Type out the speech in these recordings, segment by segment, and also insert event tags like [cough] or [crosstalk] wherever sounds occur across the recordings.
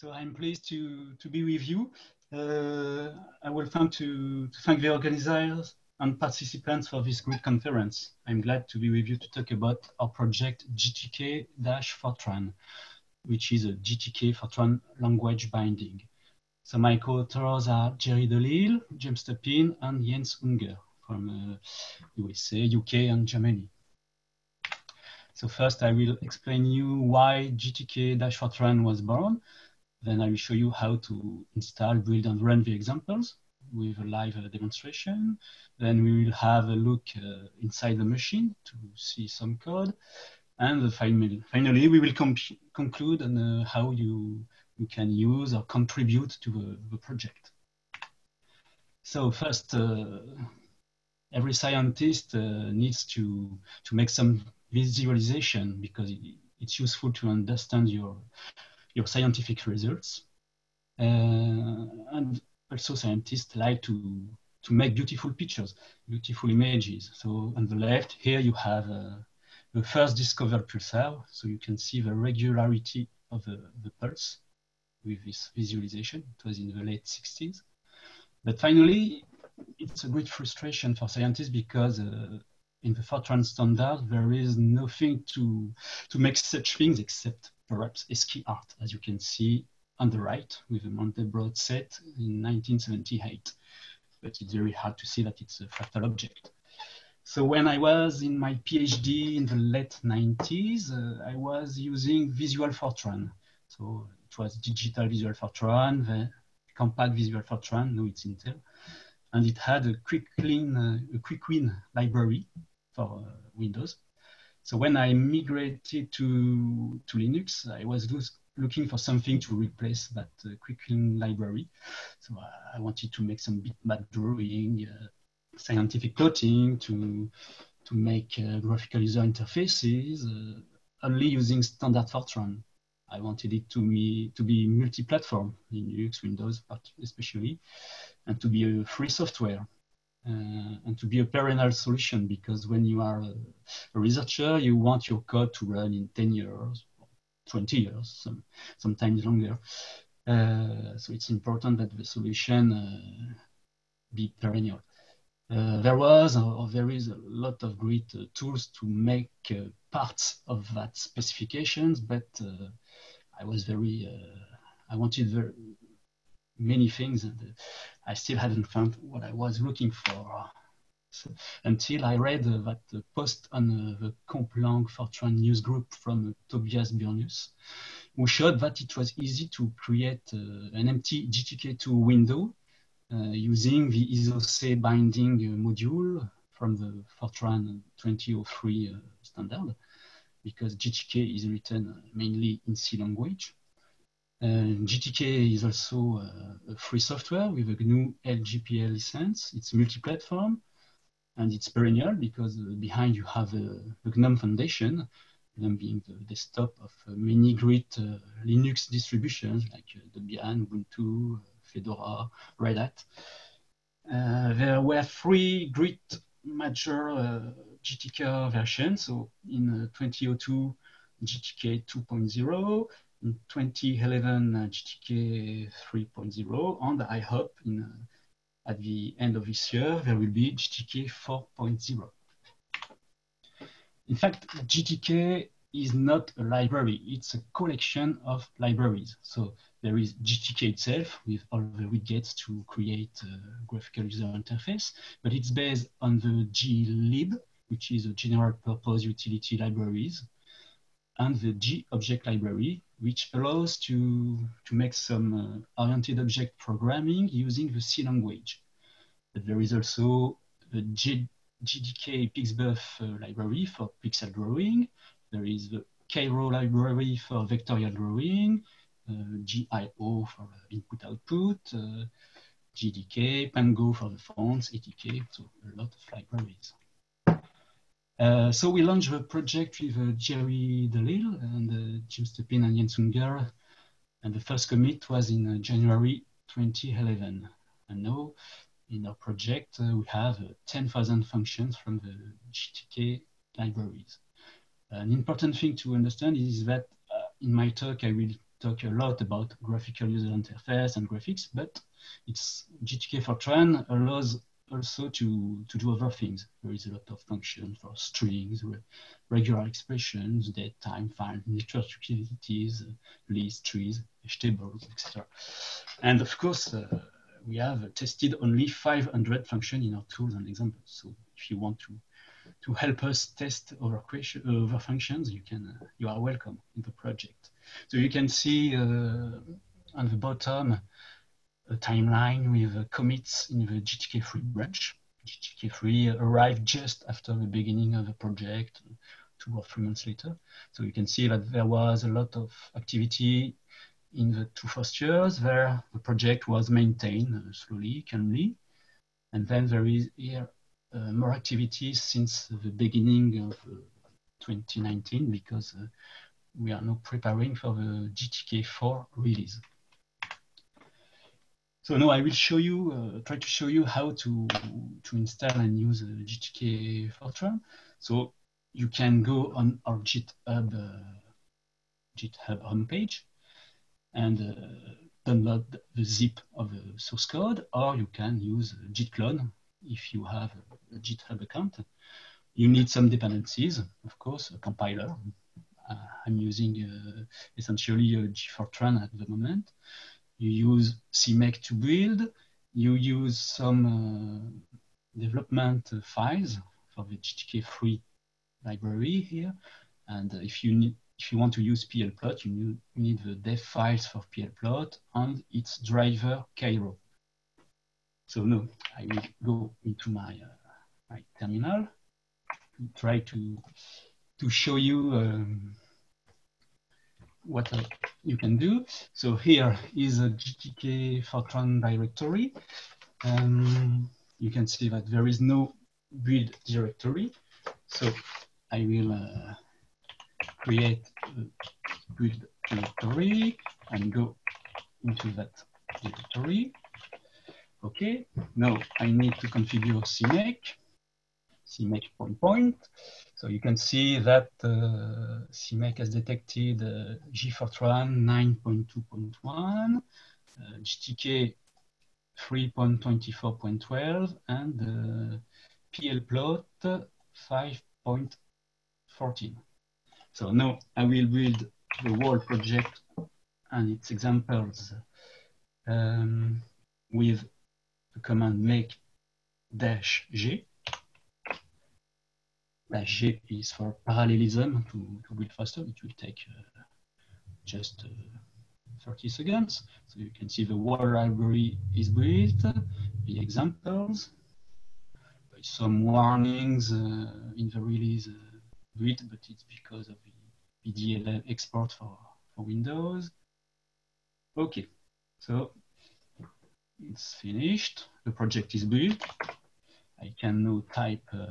So I'm pleased to, to be with you. Uh, I will thank to, to thank the organizers and participants for this great conference. I'm glad to be with you to talk about our project GTK-Fortran, which is a GTK Fortran language binding. So my co-authors are Jerry DeLisle, James Tappin, and Jens Hunger from uh, USA, UK, and Germany. So first I will explain you why GTK-Fortran was born. Then I will show you how to install, build, and run the examples with a live uh, demonstration. Then we will have a look uh, inside the machine to see some code. And finally, finally we will conclude on uh, how you, you can use or contribute to the, the project. So first, uh, every scientist uh, needs to, to make some visualization because it, it's useful to understand your, your scientific results. Uh, and also scientists like to, to make beautiful pictures, beautiful images. So on the left here you have uh, the first discovered pulsar. So you can see the regularity of the, the pulse with this visualization. It was in the late 60s. But finally, it's a great frustration for scientists because uh, in the Fortran standard, there is nothing to, to make such things except perhaps ASCII art, as you can see on the right with a Monte Mandelbrot set in 1978. But it's very hard to see that it's a fractal object. So when I was in my PhD in the late 90s, uh, I was using Visual Fortran. So it was digital Visual Fortran, the Compaq Visual Fortran, no, it's Intel. And it had a quick clean, uh, a quick win library for uh, Windows. So when I migrated to, to Linux, I was looking for something to replace that uh, QuickWin library. So I wanted to make some bitmap drawing, uh, scientific plotting, to, to make uh, graphical user interfaces, uh, only using standard Fortran. I wanted it to be, to be multi-platform, Linux, Windows especially, and to be a free software and to be a perennial solution because when you are a, a, researcher, you want your code to run in 10 years, 20 years, some, sometimes longer. Uh, so it's important that the solution uh, be perennial. Uh, there was or there is a lot of great uh, tools to make uh, parts of that specifications, but I was very, I wanted very, many things and uh, I still hadn't found what I was looking for. So, until I read uh, that uh, post on uh, the Complang Fortran news group from uh, Tobias Burnus, who showed that it was easy to create uh, an empty GTK2 window using the ISO_C_BINDING module from the Fortran 2003 standard, because GTK is written mainly in C language. Uh, GTK is also uh, a free software with a GNU LGPL license. It's multi-platform and it's perennial because uh, behind you have the GNOME Foundation, GNOME being the desktop of many great Linux distributions like Debian, Ubuntu, Fedora, Red Hat. Uh, there were three great major uh, GTK versions. So in uh, 2002, GTK 2.0, in 2011 uh, GTK 3.0, and I hope in, uh, at the end of this year there will be GTK 4.0. In fact, GTK is not a library, it's a collection of libraries. So there is GTK itself with all the widgets to create a graphical user interface, but it's based on the glib, which is a general purpose utility libraries, and the G object library, which allows to, to make some uh, oriented object programming using the C language. But there is also the G, GDK Pixbuf uh, library for pixel drawing. There is the Cairo library for vectorial drawing, uh, GIO for input-output, uh, GDK, Pango for the fonts, ATK, so a lot of libraries. Uh, so we launched the project with uh, Jerry DeLisle and uh, Jim Tappin and Jens Hunger, and the first commit was in uh, January 2011. And now in our project, uh, we have 10,000 functions from the GTK libraries. An important thing to understand is that in my talk, I will talk a lot about graphical user interface and graphics, but it's GTK Fortran allows also to, to do other things. There is a lot of functions for strings, regular expressions, date, time, find, network utilities, lists, trees, tables, etc. And of course, uh, we have tested only 500 functions in our tools and examples. So if you want to to help us test our question, our functions, you can uh, you are welcome in the project. So you can see uh, on the bottom a timeline with commits in the GTK3 branch. GTK3 arrived just after the beginning of the project, two or three months later. So you can see that there was a lot of activity in the two first years where the project was maintained slowly, calmly. And then there is here uh, more activity since the beginning of uh, 2019 because uh, we are now preparing for the GTK4 release. So now I will show you, uh, try to show you how to, to install and use GTK Fortran. So you can go on our GitHub, uh, GitHub homepage and uh, download the zip of the source code, or you can use git clone if you have a GitHub account. You need some dependencies, of course, a compiler. Uh, I'm using uh, essentially a GFortran at the moment. You use CMake to build. You use some uh, development files for the GTK3 library here. And if you need if you want to use plplot, you need the dev files for plplot and its driver Cairo. So no, I will go into my uh, my terminal to try to to show you um, what uh, you can do. So here is a GTK Fortran directory. Um, you can see that there is no build directory. So I will uh, create a build directory and go into that directory. Okay, now I need to configure CMake, CMake point point. So you can see that uh, CMake has detected uh, GFortran 9.2.1, uh, GTK 3.24.12, and uh, plplot 5.14. So now I will build the whole project and its examples um, with the command make dash g. Dash g is for parallelism to, to build faster. It will take uh, just uh, 30 seconds. So you can see the whole library is built, the examples, some warnings uh, in the release uh, build, but it's because of the PDL export for, for Windows. Okay, so it's finished. The project is built. I can now type uh,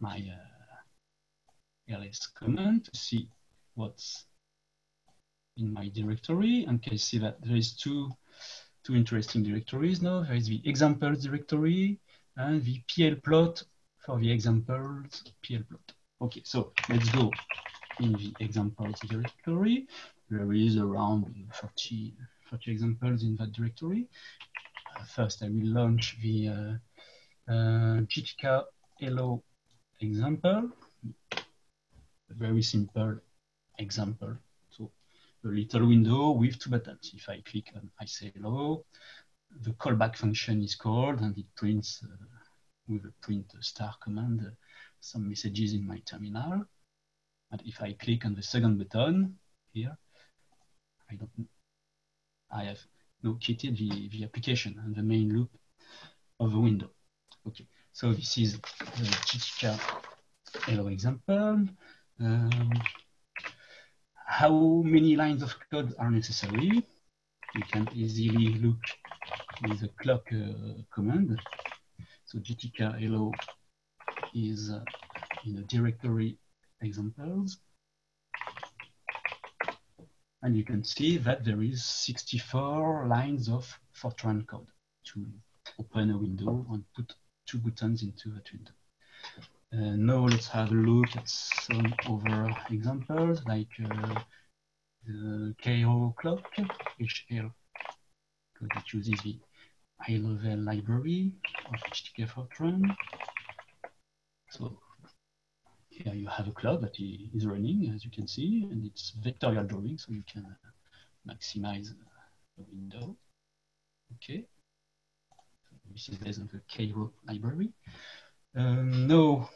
my uh, ls command to see what's in my directory and can see that there is two two interesting directories now. There is the examples directory and the plplot for the examples plplot. Okay, so let's go in the examples directory. There is around 30 30 examples in that directory. Uh, first, I will launch the uh, uh, Hello example, a very simple example. So a little window with two buttons. If I click on I say hello, the callback function is called and it prints uh, with a print star command uh, some messages in my terminal. And if I click on the second button here, I don't I have located the, the application and the main loop of the window. Okay, so this is the GTK hello example. Um, how many lines of code are necessary? You can easily look with the cloc uh, command. So GTK hello is uh, in a directory examples. And you can see that there is 64 lines of Fortran code to open a window and put two buttons into a window. Uh, now let's have a look at some other examples like uh, the Cairo clock, HL, because it uses the high-level library of GTK Fortran. So here you have a clock that is running, as you can see, and it's vectorial drawing, so you can maximize the window. Okay. This is based on the Cairo library. Um, now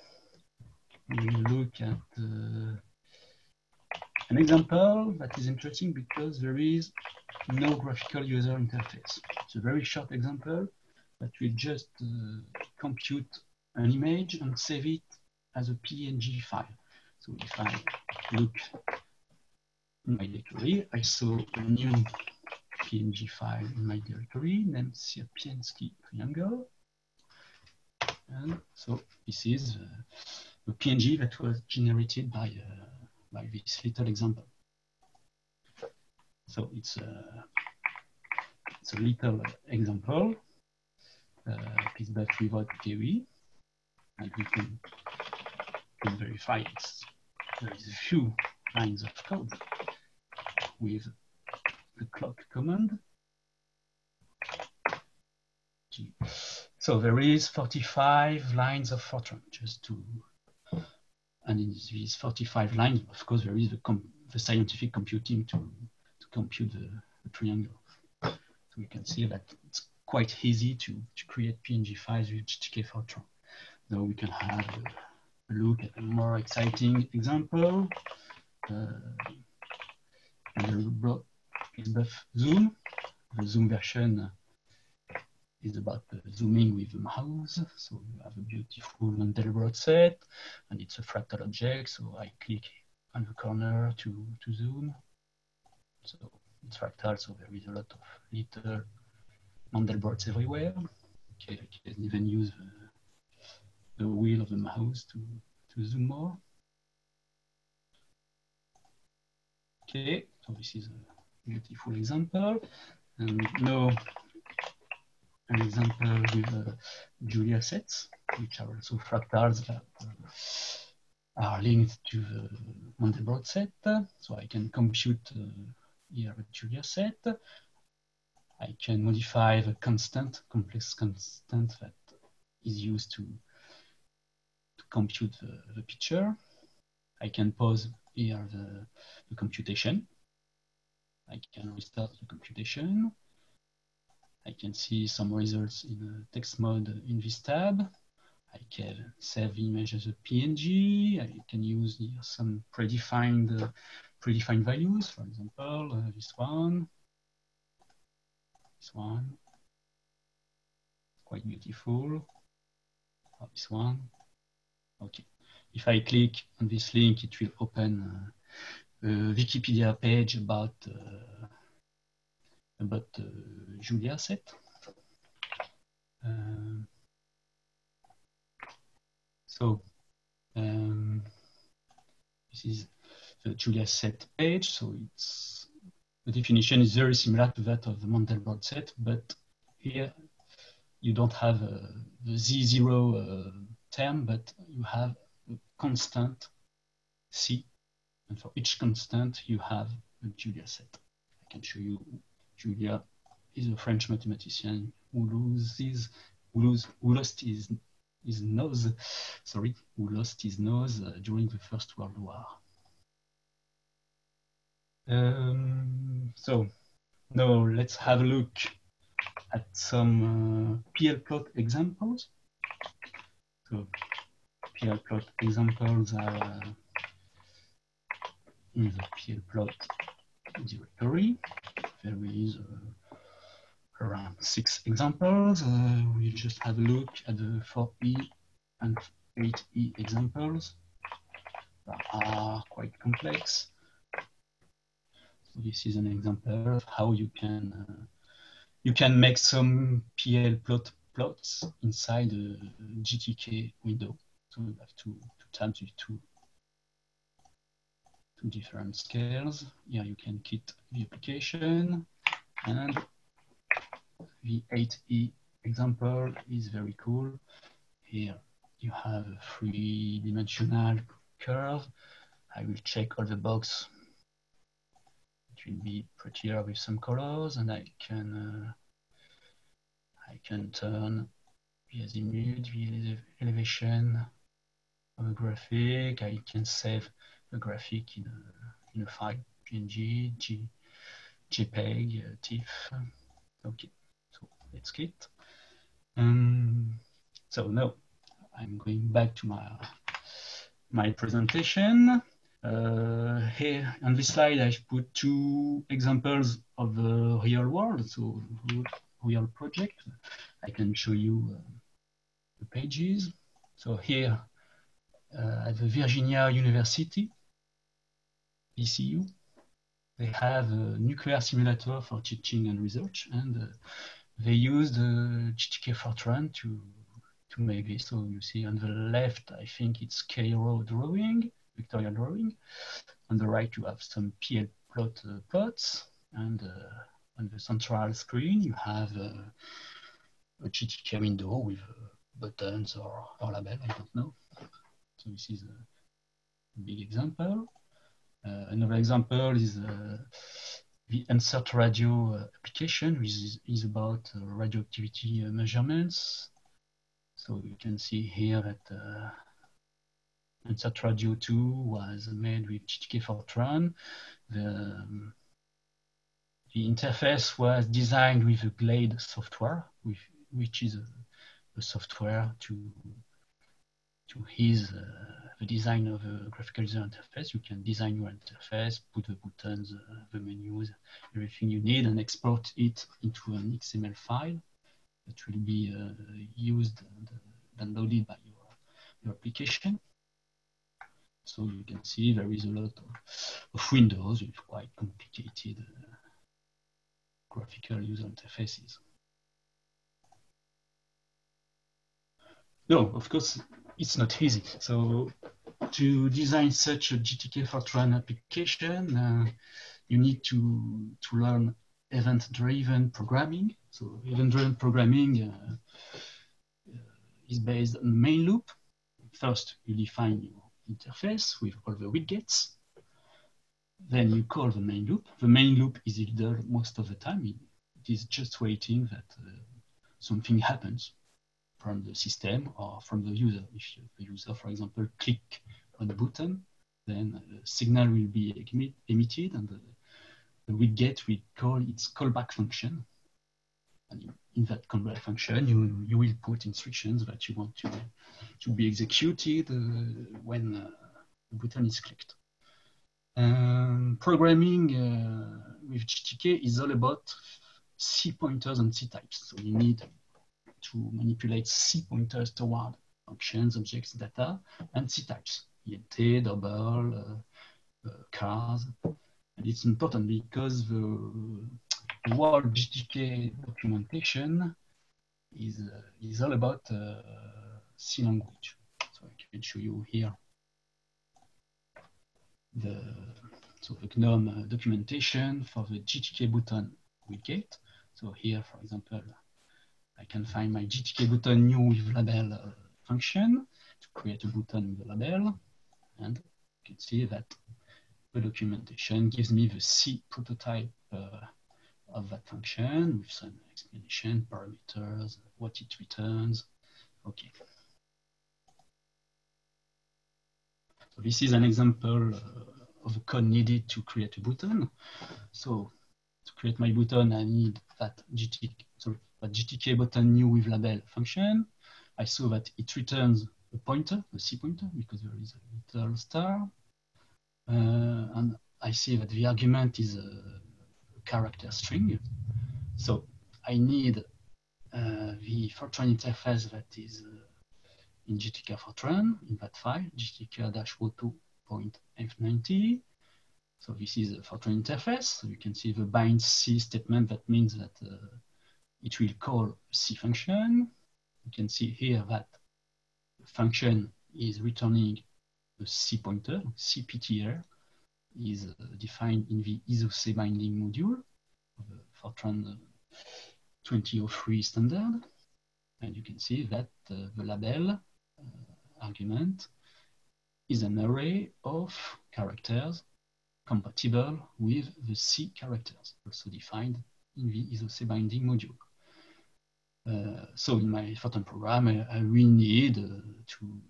we look at uh, an example that is interesting because there is no graphical user interface. It's a very short example that will just uh, compute an image and save it as a PNG file. So if I look in my directory, I saw a new PNG file in my directory named Sierpinski triangle. And so this is uh, a PNG that was generated by, uh, by this little example. So it's a, it's a little example, uh, pixbuf without and we can, can verify it. There is a few lines of code with the cloc command. So there is 45 lines of Fortran, just to, and in these 45 lines, of course, there is the, the scientific computing to, to compute the, the, triangle. So we can see that it's quite easy to, to create PNG files with GTK Fortran. Now we can have a, a look at a more exciting example. Uh, the buff zoom. The zoom version is about uh, zooming with the mouse. So you have a beautiful Mandelbrot set, and it's a fractal object. So I click on the corner to, to zoom. So it's fractal, so there is a lot of little Mandelbrots everywhere. Okay, I can even use the, the wheel of the mouse to, to zoom more. Okay, so this is a beautiful example. And now an example with uh, Julia sets, which are also fractals that uh, are linked to the Mandelbrot set. So I can compute uh, here a Julia set. I can modify the constant, complex constant that is used to, to compute the, the picture. I can pause here the, the computation. I can restart the computation. I can see some results in text mode in this tab. I can save the image as a PNG. I can use some predefined uh, predefined values, for example, uh, this one, this one, quite beautiful. Oh, this one, okay. If I click on this link, it will open uh, Wikipedia page about uh, about uh, Julia set. So um, this is the Julia set page. So it's the definition is very similar to that of the Mandelbrot set, but here you don't have uh, the Z0 uh, term, but you have a constant C. And for each constant, you have a Julia set. I can show you Julia is a French mathematician who loses, who, lose, who lost his, his nose, sorry, who lost his nose uh, during the First World War. Um, so now let's have a look at some uh, PL plot examples. So PL plot examples are in the PL plot directory there is uh, around six examples. Uh, we just have a look at the 4E and 8E examples that are quite complex. So this is an example of how you can uh, you can make some PL plot plots inside a GTK window. So you have two tabs with two different scales. Here you can kit the application and the 8E example is very cool. Here you have a three-dimensional curve. I will check all the box It will be prettier with some colors, and I can uh, I can turn the azimuth, the elevation of a graphic. I can save the graphic in a, in a file, PNG, G, JPEG, uh, TIFF. Okay, so let's quit. Um, so now I'm going back to my my presentation. Uh, here on this slide, I've put two examples of the real world, so real project. I can show you uh, the pages. So here uh, at the Virginia University, VCU, they have a nuclear simulator for teaching and research, and uh, they use the GTK Fortran to to make this. So you see on the left, I think it's Cairo drawing, vectorial drawing. On the right, you have some PL plot uh, plots, and uh, on the central screen, you have uh, a GTK window with uh, buttons or, or label, I don't know. So this is a big example. Uh, another example is uh, the Insert Radio application, which is, is about radioactivity measurements. So you can see here that uh, Radio 2 was made with GTK Fortran. The, um, the interface was designed with a Glade software, with, which is a, a, software to to his uh, the design of a graphical user interface. You can design your interface, put the buttons, uh, the menus, everything you need, and export it into an XML file that will be uh, used and uh, downloaded by your, your application. So you can see there is a lot of, of windows with quite complicated uh, graphical user interfaces. No, of course, it's not easy. So to design such a GTK Fortran application, uh, you need to, to learn event-driven programming. So event-driven programming uh, uh, is based on main loop. First, you define your interface with all the widgets. Then you call the main loop. The main loop is idle most of the time. It is just waiting that uh, something happens from the system or from the user. If the user, for example, click on a button, then a signal will be emitted and the, the will call its callback function. And in that callback function, you, you will put instructions that you want to, to be executed uh, when uh, the button is clicked. Um, programming uh, with GTK is all about C pointers and C types. So you need to manipulate C pointers toward functions, objects, data, and C types, int, double, uh, uh, cars. And it's important because the world GTK documentation is, uh, is all about uh, C language. So I can show you here the, so the GNOME documentation for the GTK button widget. So here, for example, I can find my GTK button new with label uh, function to create a button with a label. And you can see that the documentation gives me the C prototype uh, of that function with some explanation, parameters, what it returns. Okay. So this is an example uh, of the code needed to create a button. So to create my button, I need that GTK, sorry, that GTK button new with label function. I saw that it returns a pointer, a C pointer, because there is a little star. Uh, and I see that the argument is a character string. So I need uh, the Fortran interface that is uh, in GTK Fortran in that file, gtk-auto.f90. So this is a Fortran interface. So you can see the bind C statement. That means that uh, it will call C function. You can see here that function is returning a C pointer, CPTR, is uh, defined in the ISO_C_BINDING module of the Fortran uh, 2003 standard. And you can see that uh, the label uh, argument is an array of characters compatible with the C characters, also defined in the ISO_C_BINDING module. Uh, so in my Fortran program, I, I will need uh, to,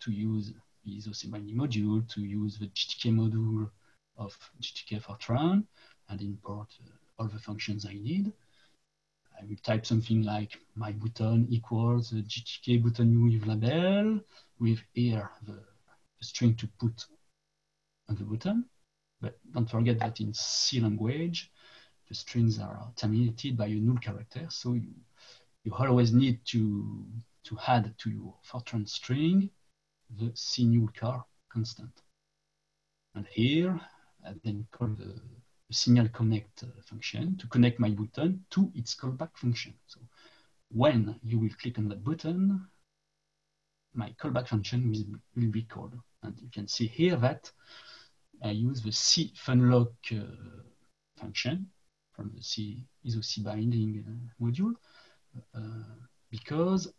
to use the ISOC module, to use the GTK module of GTK Fortran, and import uh, all the functions I need. I will type something like my button equals GTK button with label, with here the, the string to put on the button. But don't forget that in C language, the strings are terminated by a null character, so you you always need to, to add to your Fortran string the C_NULL_CHAR constant. And here, I then call the, signal connect uh, function to connect my button to its callback function. So when you will click on that button, my callback function will, will be called. And you can see here that I use the C funlock uh, function from the C ISO binding uh, module because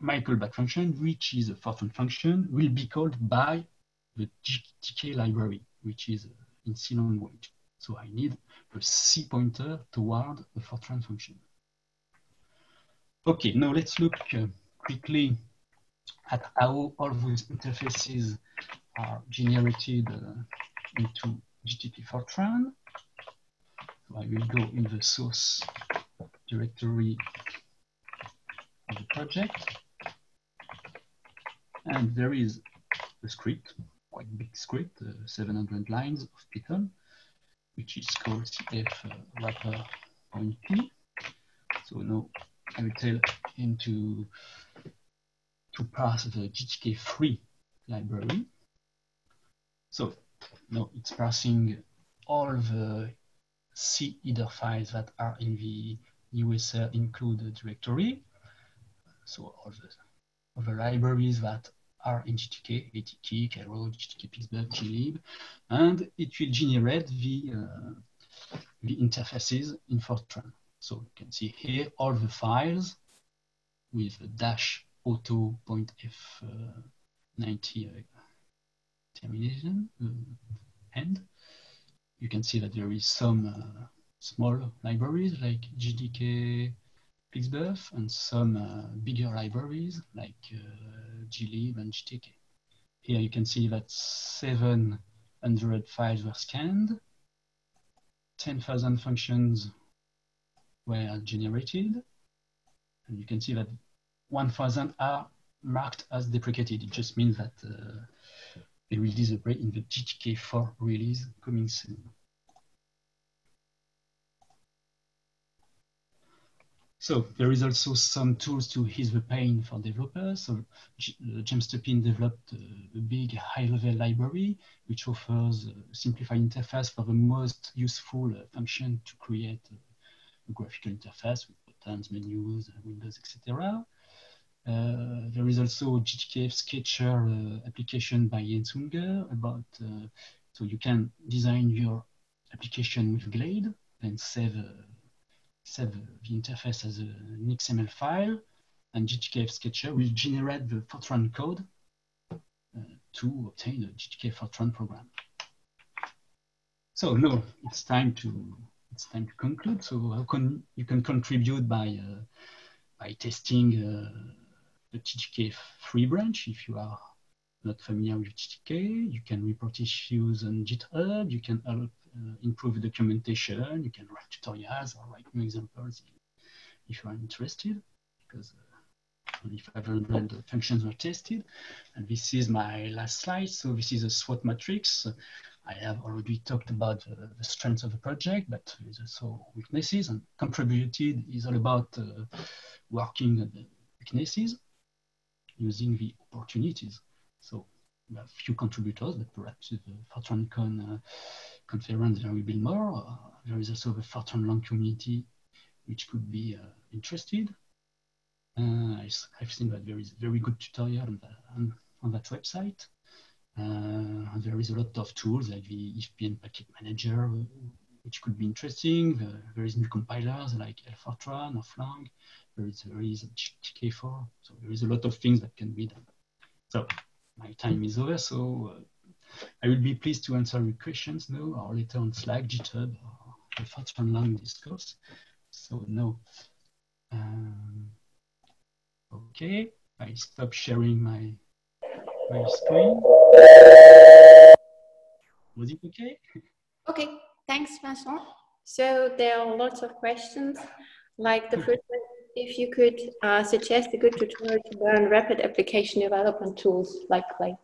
my callback function, which is a Fortran function, will be called by the GTK library, which is uh, in C language. So I need a C pointer toward the Fortran function. Okay, now let's look uh, quickly at how all those interfaces are generated uh, into GTK Fortran. So I will go in the source directory project. And there is a script, quite big script, uh, 700 lines of Python, which is called cf uh. So now I will tell him to, to pass the GTK3 library. So now it's passing all the C header files that are in the USR include directory so all the, all the libraries that are in GTK, ATK, Cairo, GTK Pixbuf, glib, and it will generate the, uh, the interfaces in Fortran. So you can see here all the files with dash auto.f90 uh, termination uh, end. You can see that there is some uh, small libraries like GTK Pixbuf and some uh, bigger libraries like uh, glib and GTK. Here you can see that 700 files were scanned, 10,000 functions were generated, and you can see that 1,000 are marked as deprecated. It just means that uh, they will disappear in the GTK4 release coming soon. So there is also some tools to ease the pain for developers. So uh, James Tappin developed a big high-level library which offers a simplified interface for the most useful uh, function to create a graphical interface with buttons, menus, windows, etc. Uh, there is also GTKF Sketcher uh, application by Jens Hunger about uh, so you can design your application with Glade and save uh, save the interface as an XML file, and GTKF Sketcher will generate the Fortran code uh, to obtain a GTK Fortran program. So now it's time to it's time to conclude. So how can you can contribute by uh, by testing uh, the GTK free branch if you are not familiar with GTK. You can report issues on GitHub. You can help improve documentation. You can write tutorials or write new examples if you are interested, because uh, only 500 functions were tested. And this is my last slide. So this is a SWOT matrix. I have already talked about uh, the strengths of the project, but there's also weaknesses and contributed is all about uh, working on the weaknesses using the opportunities. So we have few contributors, but perhaps the FortranCon uh, conference there will be more. There is also the Fortran Lang community, which could be uh, interested. Uh, I've seen that there is a very good tutorial on, the, on, on that website. Uh, there is a lot of tools like the IFPN package manager, which could be interesting. The, there is new compilers like LFortran or Flang. There is, there is GTK4. So there is a lot of things that can be done. So my time is over. So uh, I will be pleased to answer your questions now or later on Slack, GitHub, or the Fortran Lang discourse. So no. Um, okay, I stop sharing my my screen. Was it okay? Okay, thanks, Vincent. So there are lots of questions. Like the first one, if you could uh, suggest a good tutorial to learn rapid application development tools like Glade.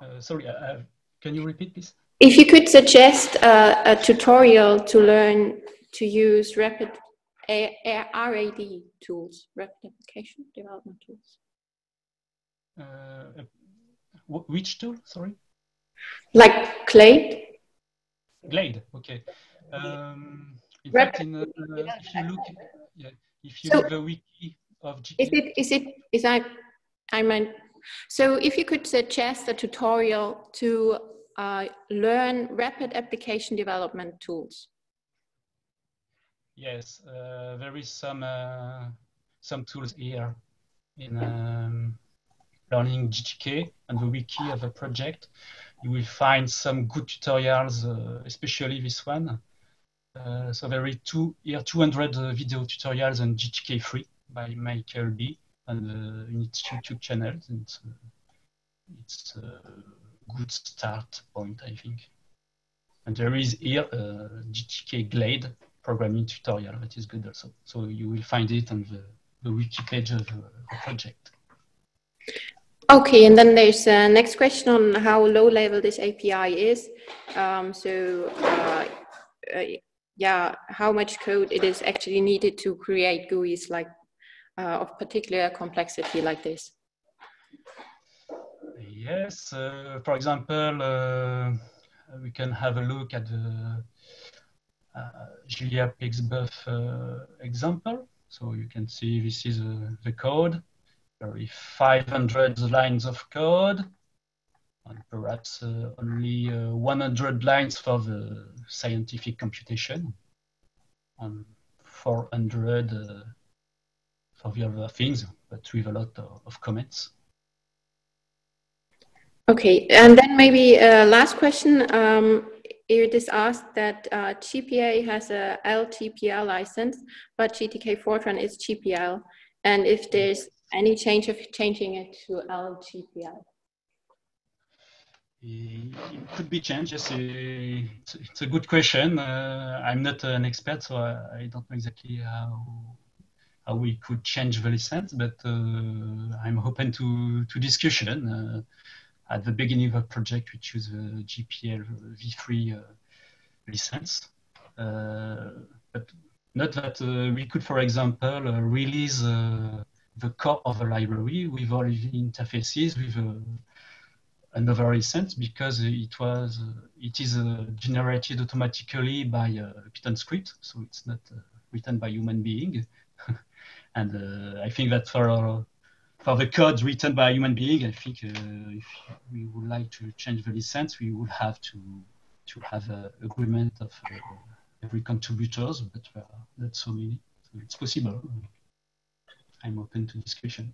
Uh, sorry, uh, uh can you repeat this? If you could suggest uh, a tutorial to learn to use rapid a, a RAD tools, rapid application development tools. Uh, which tool? Sorry. Like Glade. Glade. Okay. Um, in fact, in, uh, if you look, yeah, if you so, look the wiki of GK. Is it? Is it? Is I? I meant. So, if you could suggest a tutorial to uh, learn rapid application development tools. Yes, uh, there is some uh, some tools here in um, learning GTK and the wiki of the project. You will find some good tutorials, uh, especially this one. Uh, so there are two here 200 uh, video tutorials on GTK free by Michael B. and uh, in its YouTube channel. It's, it's a good start point, I think. And there is here a GTK Glade programming tutorial that is good also. So you will find it on the, the wiki page of the project. Okay, and then there's a next question on how low level this API is. Um, so, uh, uh, yeah, how much code it is actually needed to create GUIs like uh, of particular complexity like this? Yes, uh, for example, uh, we can have a look at the uh, Julia Pixbuf example. So you can see this is the code very 500 lines of code, and perhaps uh, only uh, 100 lines for the scientific computation, and 400 uh, for the other things, but with a lot of, of comments. Okay, and then maybe uh, last question. Um, it is asked that uh, GTK has a LGPL license, but GTK Fortran is GPL. And if there's any change of changing it to LGPL? It could be changed. Yes, it's, a good question. Uh, I'm not an expert, so I, don't know exactly how how we could change the license, but uh, I'm open to to discussion. Uh, at the beginning of the project, we choose the GPL v3 uh, license, but not that we could, for example, release the core of the library with all the interfaces with uh, another license because it was uh, it is uh, generated automatically by a Python script, so it's not written by human being. [laughs] and I think that for for the code written by a human being, I think uh, if we would like to change the license, we would have to to have an agreement of uh, every contributors, but are not so many. So it's possible. I'm open to discussion.